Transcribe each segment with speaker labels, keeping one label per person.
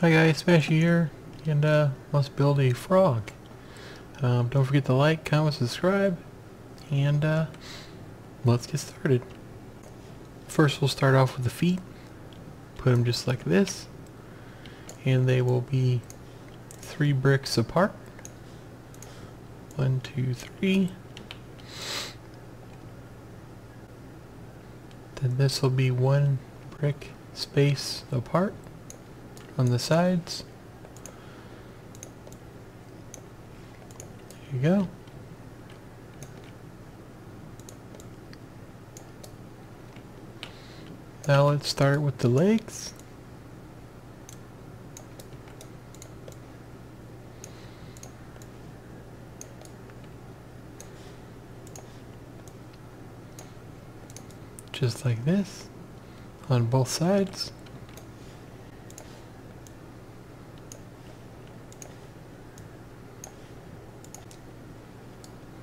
Speaker 1: Hi guys, Smashi here, and uh, let's build a frog. Um, don't forget to like, comment, subscribe, and uh, let's get started. First we'll start off with the feet. Put them just like this, and they will be three bricks apart. One, two, three. Then this will be one brick space apart on the sides. There you go. Now let's start with the legs. Just like this on both sides.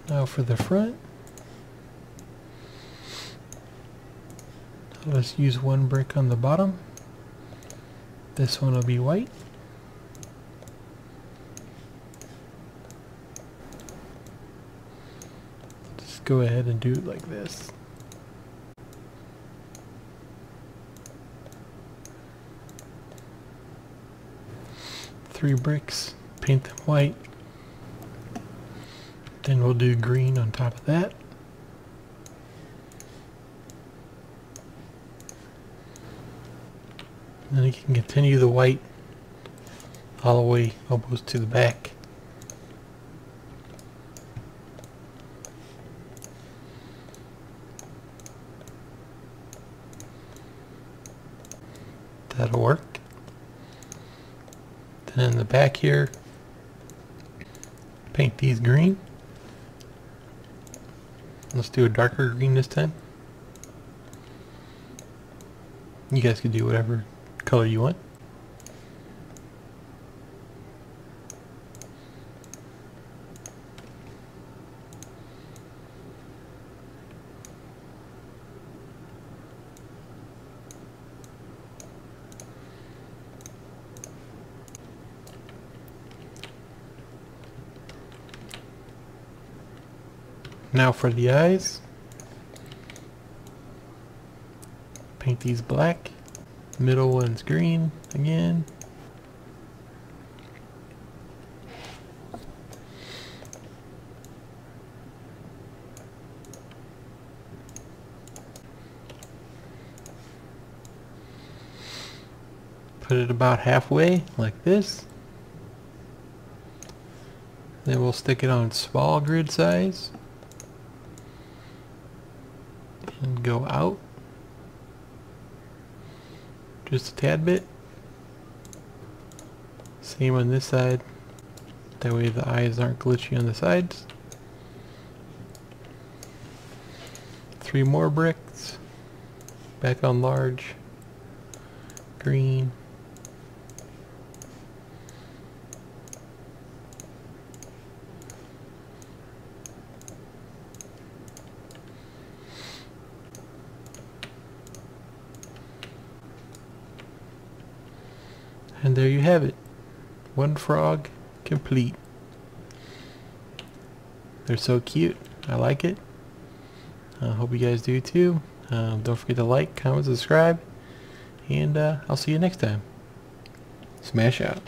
Speaker 1: Now for the front. Let's use one brick on the bottom. This one will be white. Just go ahead and do it like this. Three bricks, paint them white. Then we'll do green on top of that. Then you can continue the white all the way almost to the back. That'll work. Then in the back here, paint these green. Let's do a darker green this time. You guys can do whatever color you want. Now for the eyes. Paint these black. Middle one's green again. Put it about halfway like this. Then we'll stick it on small grid size and go out? Just a tad bit? Same on this side. That way the eyes aren't glitchy on the sides. Three more bricks. Back on large. Green And there you have it. One frog complete. They're so cute. I like it. I uh, hope you guys do too. Um, don't forget to like, comment, subscribe. And uh, I'll see you next time. Smash out.